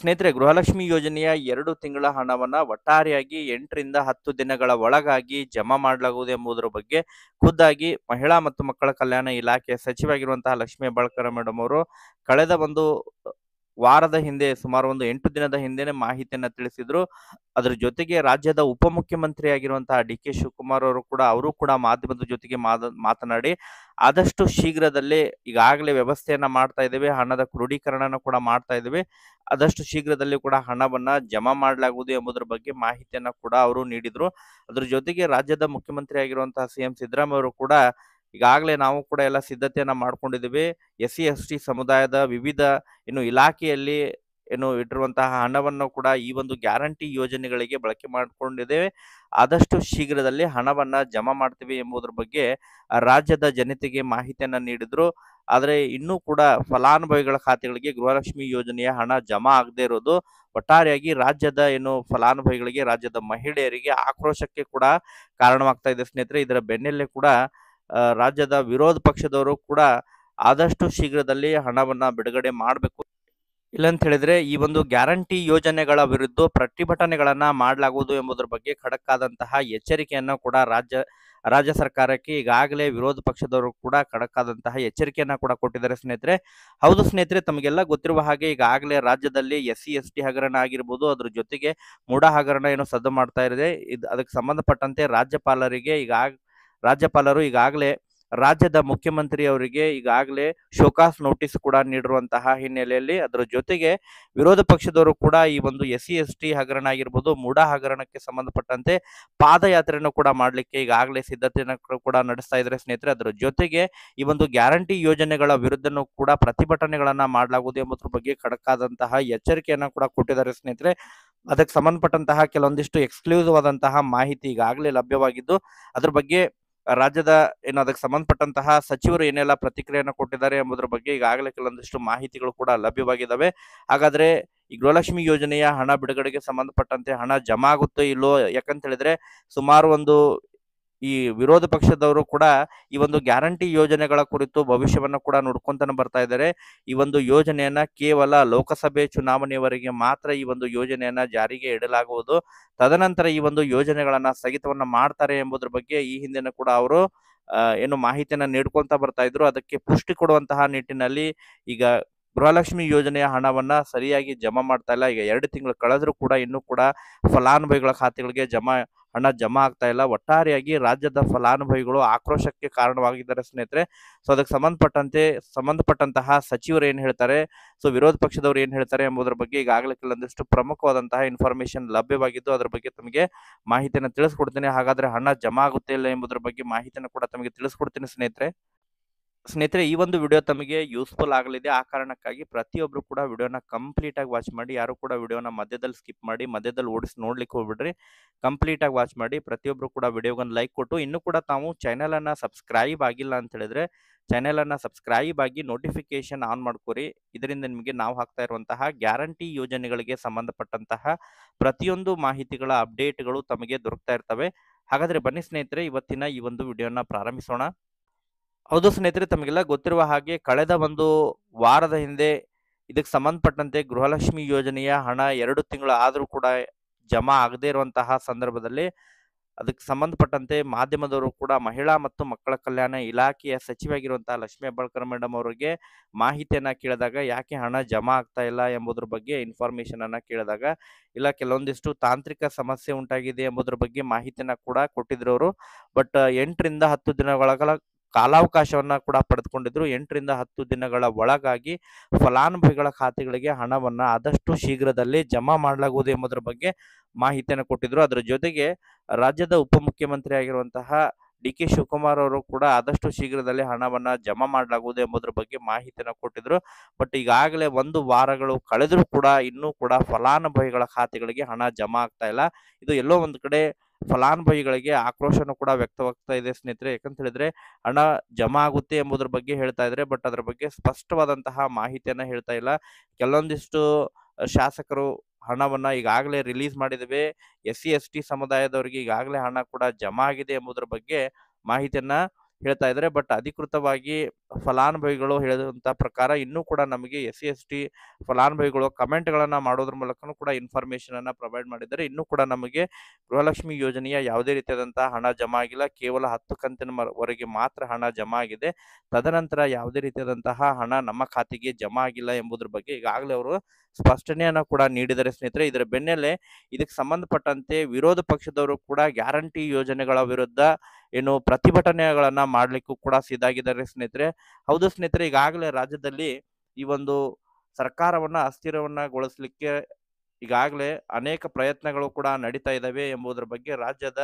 ಸ್ನೇಹಿತರೆ, ಗೃಹಲಕ್ಷ್ಮಿ ಯೋಜನೆಯ ಎರಡು ತಿಂಗಳ ಹಣವನ್ನ ಒಟ್ಟಾರೆಯಾಗಿ ಎಂಟರಿಂದ ಹತ್ತು ದಿನಗಳ ಒಳಗಾಗಿ ಜಮಾ ಮಾಡಲಾಗುವುದು ಎಂಬುದರ ಬಗ್ಗೆ ಖುದ್ದಾಗಿ ಮಹಿಳಾ ಮತ್ತು ಮಕ್ಕಳ ಕಲ್ಯಾಣ ಇಲಾಖೆ ಸಚಿವಾಗಿರುವಂತಹ ಲಕ್ಷ್ಮೀ ಹೆಬ್ಬಾಳ್ಕರ್ ಮೇಡಮ್ ಅವರು, ಕಳೆದ ಒಂದು ವಾರದ ಹಿಂದೆ, ಸುಮಾರು ಒಂದು ಎಂಟು ದಿನದ ಹಿಂದೆನೆ ಮಾಹಿತಿಯನ್ನ ತಿಳಿಸಿದ್ರು. ಅದರ ಜೊತೆಗೆ ರಾಜ್ಯದ ಉಪಮುಖ್ಯಮಂತ್ರಿ ಆಗಿರುವಂತಹ ಡಿ ಕೆ ಶಿವಕುಮಾರ್ ಅವರು ಕೂಡ ಅವರು ಕೂಡ ಮಾಧ್ಯಮದ ಜೊತೆಗೆ ಮಾತನಾಡಿ, ಆದಷ್ಟು ಶೀಘ್ರದಲ್ಲೇ ಈಗಾಗಲೇ ವ್ಯವಸ್ಥೆಯನ್ನ ಮಾಡ್ತಾ ಇದ್ದೇವೆ, ಹಣದ ಕ್ರೋಢೀಕರಣನ ಕೂಡ ಮಾಡ್ತಾ ಇದ್ದೇವೆ. ಆದಷ್ಟು ಶೀಘ್ರದಲ್ಲಿ ಕೂಡ ಹಣವನ್ನ ಜಮಾ ಮಾಡಲಾಗುವುದು ಎಂಬುದರ ಬಗ್ಗೆ ಮಾಹಿತಿಯನ್ನ ಕೂಡ ಅವರು ನೀಡಿದ್ರು. ಅದ್ರ ಜೊತೆಗೆ ರಾಜ್ಯದ ಮುಖ್ಯಮಂತ್ರಿ ಆಗಿರುವಂತಹ ಸಿ ಎಂ ಸಿದ್ದರಾಮಯ್ಯ ಅವರು ಕೂಡ ಈಗಾಗಲೇ ನಾವು ಕೂಡ ಎಲ್ಲ ಸಿದ್ಧತೆಯನ್ನು ಮಾಡಿಕೊಂಡಿದ್ದೀವಿ. ಎಸ್ ಸಿ ಎಸ್ ಟಿ ಸಮುದಾಯದ ವಿವಿಧ ಏನು ಇಲಾಖೆಯಲ್ಲಿ ಏನು ಇಟ್ಟಿರುವಂತಹ ಹಣವನ್ನು ಕೂಡ ಈ ಒಂದು ಗ್ಯಾರಂಟಿ ಯೋಜನೆಗಳಿಗೆ ಬಳಕೆ ಮಾಡಿಕೊಂಡಿದ್ದೇವೆ. ಆದಷ್ಟು ಶೀಘ್ರದಲ್ಲಿ ಹಣವನ್ನು ಜಮಾ ಮಾಡ್ತೀವಿ ಎಂಬುದರ ಬಗ್ಗೆ ರಾಜ್ಯದ ಜನತೆಗೆ ಮಾಹಿತಿಯನ್ನು ನೀಡಿದ್ರು. ಆದರೆ ಇನ್ನೂ ಕೂಡ ಫಲಾನುಭವಿಗಳ ಖಾತೆಗಳಿಗೆ ಗೃಹಲಕ್ಷ್ಮಿ ಯೋಜನೆಯ ಹಣ ಜಮಾ ಆಗದೆ ಇರೋದು ಒಟ್ಟಾರೆಯಾಗಿ ರಾಜ್ಯದ ಏನು ಫಲಾನುಭವಿಗಳಿಗೆ, ರಾಜ್ಯದ ಮಹಿಳೆಯರಿಗೆ ಆಕ್ರೋಶಕ್ಕೆ ಕೂಡ ಕಾರಣವಾಗ್ತಾ ಇದೆ ಸ್ನೇಹಿತರೆ. ಇದರ ಬೆನ್ನಲ್ಲೇ ಕೂಡ ರಾಜ್ಯದ ವಿರೋಧ ಪಕ್ಷದವರು ಕೂಡ ಆದಷ್ಟು ಶೀಘ್ರದಲ್ಲಿ ಹಣವನ್ನು ಬಿಡುಗಡೆ ಮಾಡಬೇಕು. ಇಲ್ಲಂತ ಹೇಳಿದ್ರೆ ಈ ಒಂದು ಗ್ಯಾರಂಟಿ ಯೋಜನೆಗಳ ವಿರುದ್ಧ ಪ್ರತಿಭಟನೆಗಳನ್ನ ಮಾಡಲಾಗುವುದು ಎಂಬುದರ ಬಗ್ಗೆ ಖಡಕ್ ಆದಂತಹ ಎಚ್ಚರಿಕೆಯನ್ನು ಕೂಡ ರಾಜ್ಯ ರಾಜ್ಯ ಸರ್ಕಾರಕ್ಕೆ ಈಗಾಗಲೇ ವಿರೋಧ ಪಕ್ಷದವರು ಕೂಡ ಖಡಕ್ ಆದಂತಹ ಎಚ್ಚರಿಕೆಯನ್ನ ಕೂಡ ಕೊಟ್ಟಿದ್ದಾರೆ ಸ್ನೇಹಿತರೆ. ಹೌದು ಸ್ನೇಹಿತರೆ, ತಮಗೆಲ್ಲ ಗೊತ್ತಿರುವ ಹಾಗೆ ಈಗಾಗಲೇ ರಾಜ್ಯದಲ್ಲಿ ಎಸ್ ಸಿ ಎಸ್ ಟಿ ಹಗರಣ ಆಗಿರ್ಬೋದು, ಅದ್ರ ಜೊತೆಗೆ ಮೂಡ ಹಗರಣ ಏನು ಸದ್ದು ಮಾಡ್ತಾ ಇದೆ. ಇದು, ಅದಕ್ಕೆ ಸಂಬಂಧಪಟ್ಟಂತೆ ರಾಜ್ಯಪಾಲರಿಗೆ ಈಗಾಗ ರಾಜ್ಯಪಾಲರು ಈಗಾಗಲೇ ರಾಜ್ಯದ ಮುಖ್ಯಮಂತ್ರಿ ಅವರಿಗೆ ಈಗಾಗಲೇ ಶೋಕಾಸ್ ನೋಟಿಸ್ ಕೂಡ ನೀಡಿರುವಂತಹ ಹಿನ್ನೆಲೆಯಲ್ಲಿ ಅದರ ಜೊತೆಗೆ ವಿರೋಧ ಪಕ್ಷದವರು ಕೂಡ ಈ ಒಂದು ಎಸ್ ಸಿ ಎಸ್ ಟಿ ಹಗರಣ ಆಗಿರ್ಬೋದು ಮೂಡ ಹಗರಣಕ್ಕೆ ಸಂಬಂಧಪಟ್ಟಂತೆ ಪಾದಯಾತ್ರೆಯನ್ನು ಕೂಡ ಮಾಡಲಿಕ್ಕೆ ಈಗಾಗಲೇ ಸಿದ್ಧತೆಯನ್ನು ಕೂಡ ನಡೆಸ್ತಾ ಇದ್ದಾರೆ ಸ್ನೇಹಿತರೆ. ಅದರ ಜೊತೆಗೆ ಈ ಒಂದು ಗ್ಯಾರಂಟಿ ಯೋಜನೆಗಳ ವಿರುದ್ಧನೂ ಕೂಡ ಪ್ರತಿಭಟನೆಗಳನ್ನು ಮಾಡಲಾಗುವುದು ಎಂಬುದ್ರ ಬಗ್ಗೆ ಖಡಕ್ಕಾದಂತಹ ಎಚ್ಚರಿಕೆಯನ್ನ ಕೂಡ ಕೊಟ್ಟಿದ್ದಾರೆ ಸ್ನೇಹಿತರೆ. ಅದಕ್ಕೆ ಸಂಬಂಧಪಟ್ಟಂತಹ ಕೆಲವೊಂದಿಷ್ಟು ಎಕ್ಸ್ಕ್ಲೂಸಿವ್ ಆದಂತಹ ಮಾಹಿತಿ ಈಗಾಗಲೇ ಲಭ್ಯವಾಗಿದ್ದು, ಅದ್ರ ಬಗ್ಗೆ ರಾಜ್ಯದ ಏನು ಅದಕ್ಕೆ ಸಂಬಂಧಪಟ್ಟಂತಹ ಸಚಿವರು ಏನೆಲ್ಲ ಪ್ರತಿಕ್ರಿಯೆಯನ್ನು ಕೊಟ್ಟಿದ್ದಾರೆ ಎಂಬುದರ ಬಗ್ಗೆ ಈಗಾಗಲೇ ಕೆಲವೊಂದಿಷ್ಟು ಮಾಹಿತಿಗಳು ಕೂಡ ಲಭ್ಯವಾಗಿದ್ದಾವೆ ಹಾಗಾದ್ರೆ ಈ ಗೃಹಲಕ್ಷ್ಮಿ ಯೋಜನೆಯ ಹಣ ಬಿಡುಗಡೆಗೆ ಸಂಬಂಧಪಟ್ಟಂತೆ ಹಣ ಜಮಾ ಆಗುತ್ತೋ ಇಲ್ಲೋ ಯಾಕಂತ ಹೇಳಿದ್ರೆ ಸುಮಾರು ಒಂದು ಈ ವಿರೋಧ ಪಕ್ಷದವರು ಕೂಡ ಈ ಒಂದು ಗ್ಯಾರಂಟಿ ಯೋಜನೆಗಳ ಕುರಿತು ಭವಿಷ್ಯವನ್ನು ಕೂಡ ನೋಡ್ಕೊಂತಾನೆ ಬರ್ತಾ ಇದ್ದಾರೆ. ಈ ಒಂದು ಯೋಜನೆಯನ್ನ ಕೇವಲ ಲೋಕಸಭೆ ಚುನಾವಣೆಯವರೆಗೆ ಮಾತ್ರ ಈ ಒಂದು ಯೋಜನೆಯನ್ನ ಜಾರಿಗೆ ಇಡಲಾಗುವುದು. ತದನಂತರ ಈ ಒಂದು ಯೋಜನೆಗಳನ್ನ ಸ್ಥಗಿತವನ್ನ ಮಾಡ್ತಾರೆ ಎಂಬುದ್ರ ಬಗ್ಗೆ ಈ ಹಿಂದಿನ ಕೂಡ ಅವರು ಏನು ಮಾಹಿತಿಯನ್ನ ನೀಡ್ಕೊಂತ ಬರ್ತಾ ಇದ್ರು. ಅದಕ್ಕೆ ಪುಷ್ಟಿ ಕೊಡುವಂತಹ ನಿಟ್ಟಿನಲ್ಲಿ ಈಗ ಗೃಹಲಕ್ಷ್ಮಿ ಯೋಜನೆಯ ಹಣವನ್ನ ಸರಿಯಾಗಿ ಜಮಾ ಮಾಡ್ತಾ ಇಲ್ಲ. ಈಗ ಎರಡು ತಿಂಗಳು ಕಳೆದ್ರೂ ಕೂಡ ಇನ್ನೂ ಕೂಡ ಫಲಾನುಭವಿಗಳ ಖಾತೆಗಳಿಗೆ ಜಮಾ ಹಣ ಜಮಾ ಆಗ್ತಾ ಇಲ್ಲ. ಒಟ್ಟಾರೆಯಾಗಿ ರಾಜ್ಯದ ಫಲಾನುಭವಿಗಳು ಆಕ್ರೋಶಕ್ಕೆ ಕಾರಣವಾಗಿದ್ದಾರೆ ಸ್ನೇಹಿತರೆ. ಸೊ ಅದಕ್ಕೆ ಸಂಬಂಧಪಟ್ಟಂತೆ, ಸಂಬಂಧಪಟ್ಟಂತಹ ಸಚಿವರು ಏನು ಹೇಳ್ತಾರೆ? ಸೊ ವಿರೋಧ ಪಕ್ಷದವರು ಏನು ಹೇಳ್ತಾರೆ ಎಂಬುದರ ಬಗ್ಗೆ ಈಗಾಗಲೇ ಕೆಲವೊಂದಿಷ್ಟು ಪ್ರಮುಖವಾದಂತಹ ಇನ್ಫಾರ್ಮೇಶನ್ ಲಭ್ಯವಾಗಿದ್ದು ಅದರ ಬಗ್ಗೆ ತಮಗೆ ಮಾಹಿತಿಯನ್ನು ತಿಳಿಸ್ಕೊಡ್ತೀನಿ. ಹಾಗಾದ್ರೆ ಹಣ ಜಮಾ ಆಗುತ್ತೆ ಇಲ್ಲ ಎಂಬುದರ ಬಗ್ಗೆ ಮಾಹಿತಿಯನ್ನು ಕೂಡ ತಮಗೆ ತಿಳಿಸ್ಕೊಡ್ತೀನಿ ಸ್ನೇಹಿತರೆ. ಸ್ನೇಹಿತರೆ, ಈ ಒಂದು ವಿಡಿಯೋ ತಮಗೆ ಯೂಸ್ಫುಲ್ ಆಗಲಿದೆ. ಆ ಕಾರಣಕ್ಕಾಗಿ ಪ್ರತಿಯೊಬ್ಬರು ಕೂಡ ವಿಡಿಯೋನ ಕಂಪ್ಲೀಟ್ ಆಗಿ ವಾಚ್ ಮಾಡಿ, ಯಾರು ಕೂಡ ವಿಡಿಯೋನ ಮಧ್ಯದಲ್ಲಿ ಸ್ಕಿಪ್ ಮಾಡಿ, ಮಧ್ಯದಲ್ಲಿ ಓಡಿಸಿ ನೋಡ್ಲಿಕ್ಕೆ ಹೋಗ್ಬಿಡ್ರಿ. ಕಂಪ್ಲೀಟ್ ಆಗಿ ವಾಚ್ ಮಾಡಿ, ಪ್ರತಿಯೊಬ್ರು ಕೂಡ ವಿಡಿಯೋಗೊಂದು ಲೈಕ್ ಕೊಟ್ಟು, ಇನ್ನೂ ಕೂಡ ತಾವು ಚಾನೆಲ್ ಅನ್ನ ಸಬ್ಸ್ಕ್ರೈಬ್ ಆಗಿಲ್ಲ ಅಂತ ಹೇಳಿದ್ರೆ, ಚಾನೆಲ್ ಅನ್ನ ಸಬ್ಸ್ಕ್ರೈಬ್ ಆಗಿ ನೋಟಿಫಿಕೇಶನ್ ಆನ್ ಮಾಡ್ಕೊರಿ. ಇದರಿಂದ ನಿಮಗೆ ನಾವು ಹಾಕ್ತಾ ಇರುವಂತಹ ಗ್ಯಾರಂಟಿ ಯೋಜನೆಗಳಿಗೆ ಸಂಬಂಧಪಟ್ಟಂತಹ ಪ್ರತಿಯೊಂದು ಮಾಹಿತಿಗಳ ಅಪ್ಡೇಟ್ಗಳು ತಮಗೆ ದೊರಕ್ತಾ ಇರ್ತವೆ. ಹಾಗಾದ್ರೆ ಬನ್ನಿ ಸ್ನೇಹಿತರೆ, ಇವತ್ತಿನ ಈ ಒಂದು ವಿಡಿಯೋನ ಪ್ರಾರಂಭಿಸೋಣ. ಹೌದು ಸ್ನೇಹಿತರೆ, ತಮಗೆಲ್ಲ ಗೊತ್ತಿರುವ ಹಾಗೆ ಕಳೆದ ಒಂದು ವಾರದ ಹಿಂದೆ ಇದಕ್ಕೆ ಸಂಬಂಧಪಟ್ಟಂತೆ ಗೃಹಲಕ್ಷ್ಮಿ ಯೋಜನೆಯ ಹಣ ಎರಡು ತಿಂಗಳು ಆದರೂ ಕೂಡ ಜಮಾ ಆಗದೇ ಇರುವಂತಹ ಸಂದರ್ಭದಲ್ಲಿ ಅದಕ್ಕೆ ಸಂಬಂಧಪಟ್ಟಂತೆ ಮಾಧ್ಯಮದವರು ಕೂಡ ಮಹಿಳಾ ಮತ್ತು ಮಕ್ಕಳ ಕಲ್ಯಾಣ ಇಲಾಖೆಯ ಸಚಿವಾಗಿರುವಂತಹ ಲಕ್ಷ್ಮೀ ಹೆಬ್ಬಾಳ್ಕರ್ ಮೇಡಮ್ ಅವರಿಗೆ ಮಾಹಿತಿಯನ್ನ ಕೇಳಿದಾಗ ಯಾಕೆ ಹಣ ಜಮಾ ಆಗ್ತಾ ಇಲ್ಲ ಎಂಬುದ್ರ ಬಗ್ಗೆ ಇನ್ಫಾರ್ಮೇಶನ್ ಅನ್ನ ಕೇಳಿದಾಗ, ಇಲ್ಲ ಕೆಲವೊಂದಿಷ್ಟು ತಾಂತ್ರಿಕ ಸಮಸ್ಯೆ ಉಂಟಾಗಿದೆ ಎಂಬುದ್ರ ಬಗ್ಗೆ ಮಾಹಿತಿಯನ್ನ ಕೂಡ ಕೊಟ್ಟಿದ್ರು ಅವರು. ಬಟ್ ಎಂಟರಿಂದ ಹತ್ತು ದಿನಗಳ ಕಾಲಾವಕಾಶವನ್ನ ಕೂಡ ಪಡೆದುಕೊಂಡಿದ್ರು. ಎಂಟರಿಂದ ಹತ್ತು ದಿನಗಳ ಒಳಗಾಗಿ ಫಲಾನುಭವಿಗಳ ಖಾತೆಗಳಿಗೆ ಹಣವನ್ನ ಆದಷ್ಟು ಶೀಘ್ರದಲ್ಲಿ ಜಮಾ ಮಾಡಲಾಗುವುದು ಎಂಬುದರ ಬಗ್ಗೆ ಮಾಹಿತಿಯನ್ನು ಕೊಟ್ಟಿದ್ರು. ಅದರ ಜೊತೆಗೆ ರಾಜ್ಯದ ಉಪಮುಖ್ಯಮಂತ್ರಿ ಆಗಿರುವಂತಹ ಡಿ ಕೆ ಶಿವಕುಮಾರ್ ಅವರು ಕೂಡ ಆದಷ್ಟು ಶೀಘ್ರದಲ್ಲಿ ಹಣವನ್ನ ಜಮಾ ಮಾಡಲಾಗುವುದು ಎಂಬುದರ ಬಗ್ಗೆ ಮಾಹಿತಿಯನ್ನು ಕೊಟ್ಟಿದ್ರು. ಬಟ್ ಈಗಾಗಲೇ ಒಂದು ವಾರಗಳು ಕಳೆದರೂ ಕೂಡ ಇನ್ನೂ ಕೂಡ ಫಲಾನುಭವಿಗಳ ಖಾತೆಗಳಿಗೆ ಹಣ ಜಮಾ ಆಗ್ತಾ ಇಲ್ಲ. ಇದು ಎಲ್ಲೋ ಒಂದು ಕಡೆ ಫಲಾನುಭವಿಗಳಿಗೆ ಆಕ್ರೋಶನೂ ಕೂಡ ವ್ಯಕ್ತವಾಗ್ತಾ ಇದೆ ಸ್ನೇಹಿತರೆ ಯಾಕಂತ ಹೇಳಿದ್ರೆ ಹಣ ಜಮಾ ಆಗುತ್ತೆ ಎಂಬುದರ ಬಗ್ಗೆ ಹೇಳ್ತಾ ಇದ್ರೆ, ಬಟ್ ಅದ್ರ ಬಗ್ಗೆ ಸ್ಪಷ್ಟವಾದಂತಹ ಮಾಹಿತಿಯನ್ನ ಹೇಳ್ತಾ ಇಲ್ಲ ಕೆಲವೊಂದಿಷ್ಟು ಶಾಸಕರು ಹಣವನ್ನ ಈಗಾಗಲೇ ರಿಲೀಸ್ ಮಾಡಿದವೆ ಎಸ್ ಸಿ ಸಮುದಾಯದವರಿಗೆ ಈಗಾಗಲೇ ಹಣ ಕೂಡ ಜಮಾ ಆಗಿದೆ ಎಂಬುದರ ಬಗ್ಗೆ ಮಾಹಿತಿಯನ್ನ ಹೇಳ್ತಾ ಇದ್ದಾರೆ. ಬಟ್ ಅಧಿಕೃತವಾಗಿ ಫಲಾನುಭವಿಗಳು ಹೇಳಿದಂತ ಪ್ರಕಾರ ಇನ್ನೂ ಕೂಡ ನಮಗೆ ಎಸ್-ಸಿ, ಎಸ್-ಟಿ ಫಲಾನುಭವಿಗಳು ಕಮೆಂಟ್ಗಳನ್ನು ಮಾಡೋದ್ರ ಮೂಲಕನೂ ಕೂಡ ಇನ್ಫಾರ್ಮೇಷನನ್ನು ಪ್ರೊವೈಡ್ ಮಾಡಿದ್ದಾರೆ. ಇನ್ನೂ ಕೂಡ ನಮಗೆ ಗೃಹಲಕ್ಷ್ಮಿ ಯೋಜನೆಯ ಯಾವುದೇ ರೀತಿಯಾದಂತಹ ಹಣ ಜಮಾ ಆಗಿಲ್ಲ. ಕೇವಲ 10 ಕಂತಿನ ವರೆಗೆ ಮಾತ್ರ ಹಣ ಜಮಾ ಆಗಿದೆ. ತದನಂತರ ಯಾವುದೇ ರೀತಿಯಾದಂತಹ ಹಣ ನಮ್ಮ ಖಾತೆಗೆ ಜಮಾ ಆಗಿಲ್ಲ ಎಂಬುದ್ರ ಬಗ್ಗೆ ಈಗಾಗಲೇ ಅವರು ಸ್ಪಷ್ಟನೆಯನ್ನ ಕೂಡ ನೀಡಿದ್ದಾರೆ ಸ್ನೇಹಿತರೆ. ಇದರ ಬೆನ್ನಲ್ಲೇ ಇದಕ್ಕೆ ಸಂಬಂಧಪಟ್ಟಂತೆ ವಿರೋಧ ಪಕ್ಷದವರು ಕೂಡ ಗ್ಯಾರಂಟಿ ಯೋಜನೆಗಳ ವಿರುದ್ಧ ಏನು ಪ್ರತಿಭಟನೆಗಳನ್ನ ಮಾಡ್ಲಿಕ್ಕೂ ಕೂಡ ಸಿದ್ಧಾಗಿದ್ದಾರೆ ಸ್ನೇಹಿತರೆ. ಹೌದು ಸ್ನೇಹಿತರೆ ಈಗಾಗಲೇ ರಾಜ್ಯದಲ್ಲಿ ಈ ಒಂದು ಸರ್ಕಾರವನ್ನ ಅಸ್ಥಿರವನ್ನಗೊಳಿಸ್ಲಿಕ್ಕೆ ಈಗಾಗಲೇ ಅನೇಕ ಪ್ರಯತ್ನಗಳು ಕೂಡ ನಡೀತಾ ಇದ್ದಾವೆ ಎಂಬುದರ ಬಗ್ಗೆ ರಾಜ್ಯದ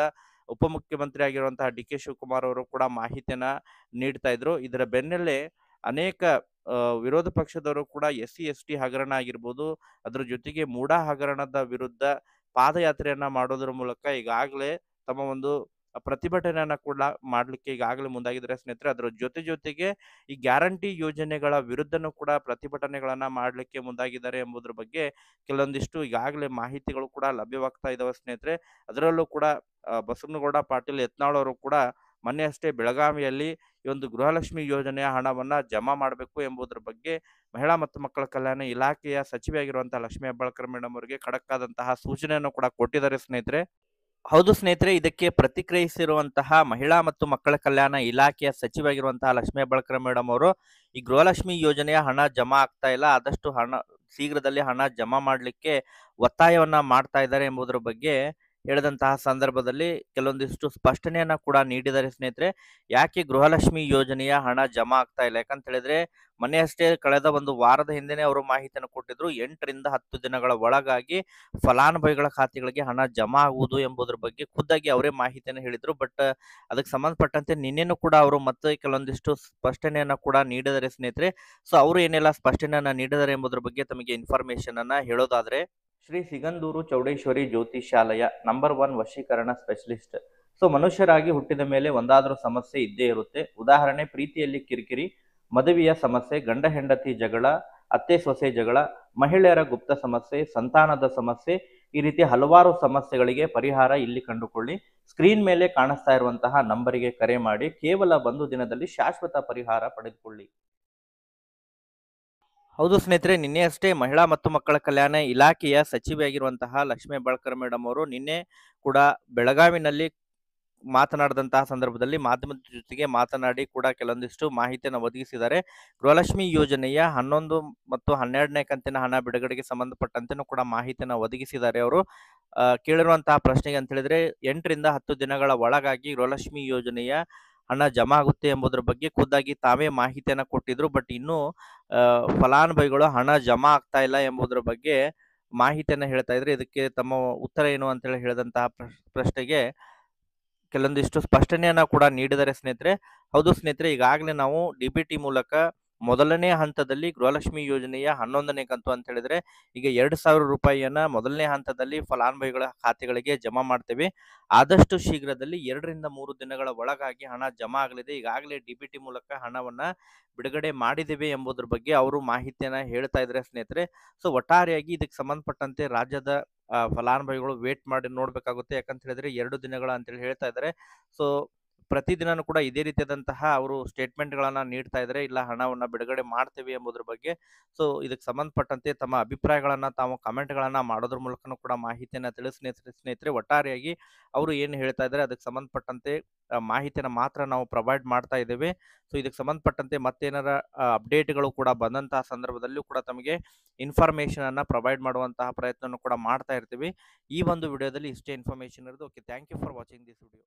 ಉಪಮುಖ್ಯಮಂತ್ರಿ ಆಗಿರುವಂತಹ ಡಿ.ಕೆ. ಶಿವಕುಮಾರ್ ಅವರು ಕೂಡ ಮಾಹಿತಿಯನ್ನ ನೀಡ್ತಾ ಇದ್ರು. ಇದರ ಬೆನ್ನಲ್ಲೇ ಅನೇಕ ವಿರೋಧ ಪಕ್ಷದವರು ಕೂಡ ಎಸ್-ಸಿ, ಎಸ್-ಟಿ ಹಗರಣ ಆಗಿರ್ಬೋದು, ಅದರ ಜೊತೆಗೆ ಮೂಡಾ ಹಗರಣದ ವಿರುದ್ಧ ಪಾದಯಾತ್ರೆಯನ್ನ ಮಾಡೋದ್ರ ಮೂಲಕ ಈಗಾಗಲೇ ತಮ್ಮ ಒಂದು ಪ್ರತಿಭಟನೆಯನ್ನ ಕೂಡ ಮಾಡ್ಲಿಕ್ಕೆ ಈಗಾಗಲೇ ಮುಂದಾಗಿದ್ದಾರೆ ಸ್ನೇಹಿತರೆ. ಅದರ ಜೊತೆ ಜೊತೆಗೆ ಈ ಗ್ಯಾರಂಟಿ ಯೋಜನೆಗಳ ವಿರುದ್ಧನೂ ಕೂಡ ಪ್ರತಿಭಟನೆಗಳನ್ನ ಮಾಡಲಿಕ್ಕೆ ಮುಂದಾಗಿದ್ದಾರೆ ಎಂಬುದ್ರ ಬಗ್ಗೆ ಕೆಲವೊಂದಿಷ್ಟು ಈಗಾಗಲೇ ಮಾಹಿತಿಗಳು ಕೂಡ ಲಭ್ಯವಾಗ್ತಾ ಇದಾವೆ ಸ್ನೇಹಿತರೆ. ಅದರಲ್ಲೂ ಕೂಡ ಬಸವನಗೌಡ ಪಾಟೀಲ್ ಯತ್ನಾಳ್ ಅವರು ಕೂಡ ಮೊನ್ನೆಯಷ್ಟೇ ಬೆಳಗಾವಿಯಲ್ಲಿ ಈ ಒಂದು ಗೃಹಲಕ್ಷ್ಮಿ ಯೋಜನೆಯ ಹಣವನ್ನ ಜಮಾ ಮಾಡಬೇಕು ಎಂಬುದರ ಬಗ್ಗೆ ಮಹಿಳಾ ಮತ್ತು ಮಕ್ಕಳ ಕಲ್ಯಾಣ ಇಲಾಖೆಯ ಸಚಿವೆಯಾಗಿರುವಂತಹ ಲಕ್ಷ್ಮೀ ಹೆಬ್ಬಾಳ್ಕರ್ ಮೇಡಮ್ ಅವರಿಗೆ ಖಡಕ್ಕಾದಂತಹ ಸೂಚನೆಯನ್ನು ಕೂಡ ಕೊಟ್ಟಿದ್ದಾರೆ ಸ್ನೇಹಿತರೆ. ಹೌದು ಸ್ನೇಹಿತರೆ, ಇದಕ್ಕೆ ಪ್ರತಿಕ್ರಿಯಿಸಿರುವಂತಹ ಮಹಿಳಾ ಮತ್ತು ಮಕ್ಕಳ ಕಲ್ಯಾಣ ಇಲಾಖೆಯ ಸಚಿವಾಗಿರುವಂತಹ ಲಕ್ಷ್ಮೀ ಬಳಕರ ಮೇಡಮ್ ಅವರು, ಈ ಗೃಹಲಕ್ಷ್ಮಿ ಯೋಜನೆಯ ಹಣ ಜಮಾ ಆಗ್ತಾ ಇಲ್ಲ. ಆದಷ್ಟು ಹಣ, ಶೀಘ್ರದಲ್ಲಿ ಹಣ ಜಮಾ ಮಾಡಲಿಕ್ಕೆ ಒತ್ತಾಯವನ್ನ ಮಾಡ್ತಾ ಇದ್ದಾರೆ ಎಂಬುದರ ಬಗ್ಗೆ ಹೇಳಿದಂತಹ ಸಂದರ್ಭದಲ್ಲಿ ಕೆಲವೊಂದಿಷ್ಟು ಸ್ಪಷ್ಟನೆಯನ್ನ ಕೂಡ ನೀಡಿದ್ದಾರೆ ಸ್ನೇಹಿತರೆ. ಯಾಕೆ ಗೃಹಲಕ್ಷ್ಮಿ ಯೋಜನೆಯ ಹಣ ಜಮಾ ಆಗ್ತಾ ಇಲ್ಲ? ಯಾಕಂತ ಹೇಳಿದ್ರೆ, ಮನೆಯಷ್ಟೇ ಕಳೆದ ಒಂದು ವಾರದ ಹಿಂದೆನೆ ಅವರು ಮಾಹಿತಿಯನ್ನು ಕೊಟ್ಟಿದ್ರು. 8ರಿಂದ 10 ದಿನಗಳ ಒಳಗಾಗಿ ಫಲಾನುಭವಿಗಳ ಖಾತೆಗಳಿಗೆ ಹಣ ಜಮಾ ಆಗುವುದು ಎಂಬುದರ ಬಗ್ಗೆ ಖುದ್ದಾಗಿ ಅವರೇ ಮಾಹಿತಿಯನ್ನು ಹೇಳಿದ್ರು. ಬಟ್, ಅದಕ್ಕೆ ಸಂಬಂಧಪಟ್ಟಂತೆ ನಿನ್ನೆನೂ ಕೂಡ ಅವರು ಮತ್ತೆ ಕೆಲವೊಂದಿಷ್ಟು ಸ್ಪಷ್ಟನೆಯನ್ನ ಕೂಡ ನೀಡಿದ್ದಾರೆ ಸ್ನೇಹಿತರೆ. ಸೊ, ಅವರು ಏನೆಲ್ಲ ಸ್ಪಷ್ಟನೆಯನ್ನ ನೀಡಿದ್ದಾರೆ ಎಂಬುದರ ಬಗ್ಗೆ ತಮಗೆ ಇನ್ಫಾರ್ಮೇಷನ್ ಅನ್ನ ಹೇಳೋದಾದ್ರೆ ಶ್ರೀ ಸಿಗಂದೂರು ಚೌಡೇಶ್ವರಿ ಜ್ಯೋತಿಷ್ಯಾಲಯ ನಂಬರ್ ಒನ್ ವಶೀಕರಣ ಸ್ಪೆಷಲಿಸ್ಟ್. ಸೊ ಮನುಷ್ಯರಾಗಿ ಹುಟ್ಟಿದ ಮೇಲೆ ಒಂದಾದ್ರೂ ಸಮಸ್ಯೆ ಇದ್ದೇ ಇರುತ್ತೆ. ಉದಾಹರಣೆ ಪ್ರೀತಿಯಲ್ಲಿ ಕಿರಿಕಿರಿ, ಮದುವೆಯ ಸಮಸ್ಯೆ, ಗಂಡ-ಹೆಂಡತಿ ಜಗಳ, ಅತ್ತೆ-ಸೊಸೆ ಜಗಳ, ಮಹಿಳೆಯರ ಗುಪ್ತ ಸಮಸ್ಯೆ, ಸಂತಾನದ ಸಮಸ್ಯೆ ಈ ರೀತಿ ಹಲವಾರು ಸಮಸ್ಯೆಗಳಿಗೆ ಪರಿಹಾರ ಇಲ್ಲಿ ಕಂಡುಕೊಳ್ಳಿ. ಸ್ಕ್ರೀನ್ ಮೇಲೆ ಕಾಣಿಸ್ತಾ ಇರುವಂತಹ ನಂಬರಿಗೆ ಕರೆ ಮಾಡಿ ಕೇವಲ ಒಂದು ದಿನದಲ್ಲಿ ಶಾಶ್ವತ ಪರಿಹಾರ ಪಡೆದುಕೊಳ್ಳಿ. ಹೌದು ಸ್ನೇಹಿತರೆ ನಿನ್ನೆಯಷ್ಟೇ ಮಹಿಳಾ ಮತ್ತು ಮಕ್ಕಳ ಕಲ್ಯಾಣ ಇಲಾಖೆಯ ಸಚಿವೆಯಾಗಿರುವಂತಹ ಲಕ್ಷ್ಮೀ ಹೆಬ್ಬಾಳ್ಕರ್ ಮೇಡಮ್ ಅವರು ನಿನ್ನೆ ಕೂಡ ಬೆಳಗಾವಿನಲ್ಲಿ ಮಾತನಾಡಿದಂತಹ ಸಂದರ್ಭದಲ್ಲಿ ಮಾಧ್ಯಮದ ಜೊತೆಗೆ ಮಾತನಾಡಿ ಕೂಡ ಕೆಲವೊಂದಿಷ್ಟು ಮಾಹಿತಿಯನ್ನು ಒದಗಿಸಿದ್ದಾರೆ. ಗೃಹಲಕ್ಷ್ಮಿ ಯೋಜನೆಯ 11 ಮತ್ತು 12ನೇ ಕಂತಿನ ಹಣ ಬಿಡುಗಡೆಗೆ ಸಂಬಂಧಪಟ್ಟಂತೆನೂ ಕೂಡ ಮಾಹಿತಿಯನ್ನು ಒದಗಿಸಿದ್ದಾರೆ ಅವರು. ಕೇಳಿರುವಂತಹ ಪ್ರಶ್ನೆಗೆ ಅಂತ ಹೇಳಿದ್ರೆ 8ರಿಂದ 10 ದಿನಗಳ ಒಳಗಾಗಿ ಗೃಹಲಕ್ಷ್ಮಿ ಯೋಜನೆಯ ಹಣ ಜಮಾ ಆಗುತ್ತೆ ಎಂಬುದರ ಬಗ್ಗೆ ಖುದ್ದಾಗಿ ತಾವೇ ಮಾಹಿತಿಯನ್ನು ಕೊಟ್ಟಿದ್ರು. ಬಟ್ ಇನ್ನೂ ಫಲಾನುಭವಿಗಳು ಹಣ ಜಮಾ ಆಗ್ತಾ ಇಲ್ಲ ಎಂಬುದರ ಬಗ್ಗೆ ಮಾಹಿತಿಯನ್ನ ಹೇಳ್ತಾ ಇದ್ರೆ ಇದಕ್ಕೆ ತಮ್ಮ ಉತ್ತರ ಏನು ಅಂತೇಳಿ ಹೇಳಿದಂತಹ ಪ್ರಶ್, ಪ್ರಶ್ನೆಗೆ ಕೆಲವೊಂದಿಷ್ಟು ಸ್ಪಷ್ಟನೆಯನ್ನ ಕೂಡ ನೀಡಿದರೆ ಸ್ನೇಹಿತರೆ. ಹೌದು ಸ್ನೇಹಿತರೆ, ಈಗಾಗಲೇ ನಾವು ಡಿ.ಬಿ.ಟಿ ಮೂಲಕ ಮೊದಲನೇ ಹಂತದಲ್ಲಿ ಗೃಹಲಕ್ಷ್ಮಿ ಯೋಜನೆಯ 11ನೇ ಕಂತು ಅಂತ ಹೇಳಿದ್ರೆ, ಈಗ ಎರಡು ಸಾವಿರ ರೂಪಾಯಿಯನ್ನ ಮೊದಲನೇ ಹಂತದಲ್ಲಿ ಫಲಾನುಭವಿಗಳ ಖಾತೆಗಳಿಗೆ ಜಮಾ ಮಾಡ್ತೇವೆ. ಆದಷ್ಟು ಶೀಘ್ರದಲ್ಲಿ 2ರಿಂದ 3 ದಿನಗಳ ಒಳಗಾಗಿ ಹಣ ಜಮಾ ಆಗಲಿದೆ. ಈಗಾಗಲೇ ಡಿ.ಬಿ.ಟಿ ಮೂಲಕ ಹಣವನ್ನ ಬಿಡುಗಡೆ ಮಾಡಿದ್ದೇವೆ ಎಂಬುದ್ರ ಬಗ್ಗೆ ಅವರು ಮಾಹಿತಿಯನ್ನ ಹೇಳ್ತಾ ಇದ್ದಾರೆ ಸ್ನೇಹಿತರೆ. ಸೊ ಒಟ್ಟಾರೆಯಾಗಿ ಇದಕ್ಕೆ ಸಂಬಂಧಪಟ್ಟಂತೆ ರಾಜ್ಯದ ಫಲಾನುಭವಿಗಳು ವೇಟ್ ಮಾಡಿ ನೋಡ್ಬೇಕಾಗುತ್ತೆ. ಯಾಕಂತ ಹೇಳಿದ್ರೆ ಎರಡು ದಿನಗಳ ಅಂತೇಳಿ ಹೇಳ್ತಾ ಇದ್ದಾರೆ. ಸೊ ಪ್ರತಿದಿನನೂ ಕೂಡ ಇದೇ ರೀತಿಯಾದಂತಹ ಅವರು ಸ್ಟೇಟ್ಮೆಂಟ್ಗಳನ್ನು ನೀಡ್ತಾ ಇದ್ದಾರೆ. ಇಲ್ಲ, ಹಣವನ್ನ ಬಿಡುಗಡೆ ಮಾಡ್ತೇವೆ ಎಂಬುದ್ರ ಬಗ್ಗೆ. ಸೊ, ಇದಕ್ಕೆ ಸಂಬಂಧಪಟ್ಟಂತೆ ತಮ್ಮ ಅಭಿಪ್ರಾಯಗಳನ್ನು ತಾವು ಕಮೆಂಟ್ಗಳನ್ನು ಮಾಡೋದ್ರ ಮೂಲಕನೂ ಕೂಡ ಮಾಹಿತಿಯನ್ನು ತಿಳಿಸ್ನೇ ಸ್ನೇಹಿತರೆ ಒಟ್ಟಾರೆಯಾಗಿ ಅವರು ಏನು ಹೇಳ್ತಾ ಇದ್ದಾರೆ ಅದಕ್ಕೆ ಸಂಬಂಧಪಟ್ಟಂತೆ ಮಾಹಿತಿಯನ್ನು ಮಾತ್ರ ನಾವು ಪ್ರೊವೈಡ್ ಮಾಡ್ತಾ ಇದ್ದೇವೆ. ಸೊ, ಇದಕ್ಕೆ ಸಂಬಂಧಪಟ್ಟಂತೆ ಮತ್ತೇನಾರ ಅಪ್ಡೇಟ್‌ಗಳು ಕೂಡ ಬಂದಂತಹ ಸಂದರ್ಭದಲ್ಲೂ ಕೂಡ ತಮಗೆ ಇನ್ಫಾರ್ಮೇಷನ್ ಅನ್ನ ಪ್ರೊವೈಡ್ ಮಾಡುವಂತಹ ಪ್ರಯತ್ನವನ್ನು ಕೂಡ ಮಾಡ್ತಾ ಇರ್ತೀವಿ. ಈ ಒಂದು ವಿಡಿಯೋದಲ್ಲಿ ಇಷ್ಟೇ ಇನ್ಫಾರ್ಮೇಷನ್ ಇರೋದು. Okay, thank you for watching this video.